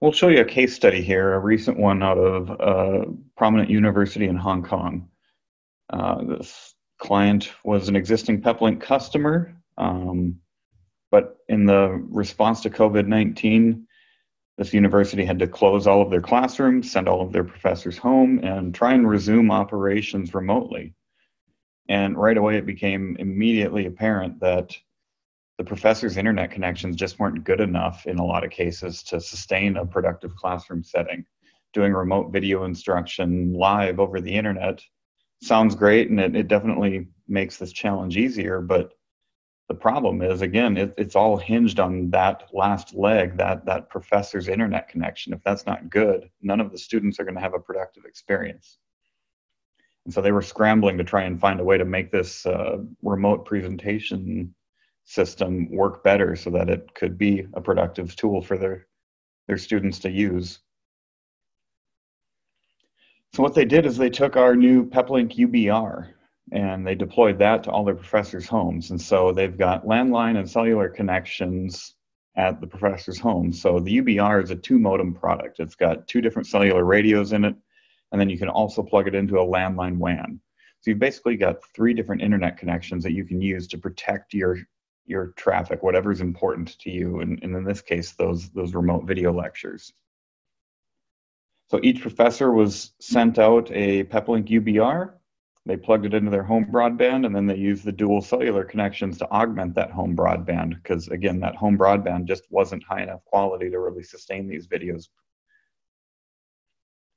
We'll show you a case study here, a recent one out of a prominent university in Hong Kong. Uh, this client was an existing Peplink customer, um, but in the response to COVID 19, this university had to close all of their classrooms, send all of their professors home, and try and resume operations remotely. And right away, it became immediately apparent that the professor's internet connections just weren't good enough in a lot of cases to sustain a productive classroom setting. Doing remote video instruction live over the internet sounds great and it, it definitely makes this challenge easier, but the problem is again it, it's all hinged on that last leg that that professor's internet connection if that's not good none of the students are going to have a productive experience and so they were scrambling to try and find a way to make this uh, remote presentation system work better so that it could be a productive tool for their their students to use. So what they did is they took our new Peplink UBR and they deployed that to all their professors' homes. And so they've got landline and cellular connections at the professors' homes. So the UBR is a two modem product. It's got two different cellular radios in it, and then you can also plug it into a landline WAN. So you've basically got three different internet connections that you can use to protect your your traffic, whatever's important to you, and, and in this case, those those remote video lectures. So each professor was sent out a Peplink UBR. They plugged it into their home broadband, and then they used the dual cellular connections to augment that home broadband. Because again, that home broadband just wasn't high enough quality to really sustain these videos.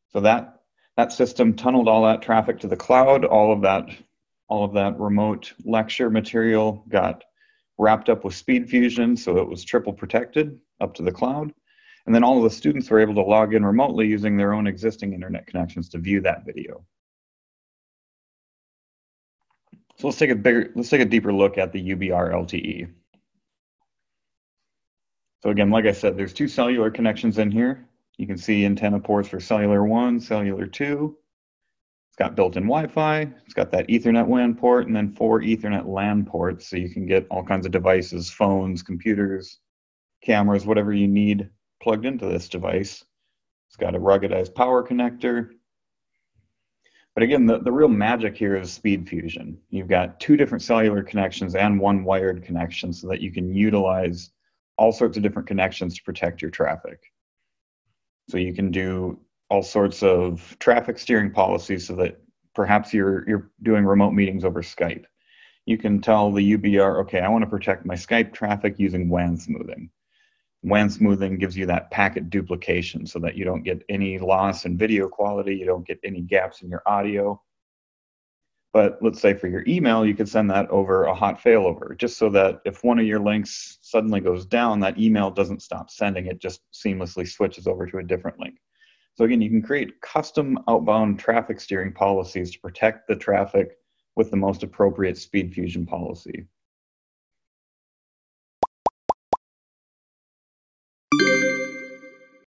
So that that system tunneled all that traffic to the cloud. All of that all of that remote lecture material got wrapped up with SpeedFusion so it was triple protected up to the cloud. And then all of the students were able to log in remotely using their own existing internet connections to view that video. So let's take a bigger, let's take a deeper look at the UBR LTE. So again, like I said, there's two cellular connections in here. You can see antenna ports for cellular one, cellular two, it's got built-in Wi-Fi. It's got that Ethernet WAN port, and then four Ethernet LAN ports, so you can get all kinds of devices, phones, computers, cameras, whatever you need plugged into this device. It's got a ruggedized power connector. But again, the, the real magic here is SpeedFusion. You've got two different cellular connections and one wired connection so that you can utilize all sorts of different connections to protect your traffic. So you can do all sorts of traffic steering policies so that perhaps you're you're doing remote meetings over Skype. You can tell the UBR, okay, I want to protect my Skype traffic using WAN smoothing. WAN smoothing gives you that packet duplication so that you don't get any loss in video quality, you don't get any gaps in your audio. But let's say for your email, you could send that over a hot failover, just so that if one of your links suddenly goes down, that email doesn't stop sending, it just seamlessly switches over to a different link. So again, you can create custom outbound traffic steering policies to protect the traffic with the most appropriate SpeedFusion policy.